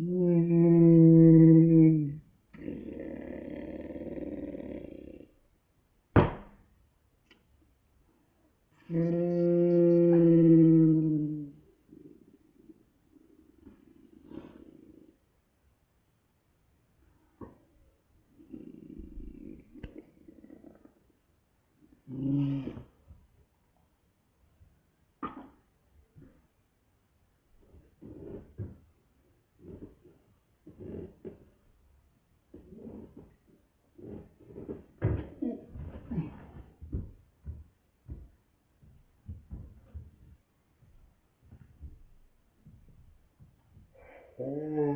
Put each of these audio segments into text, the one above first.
Mm-hmm. Oh.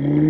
Mm.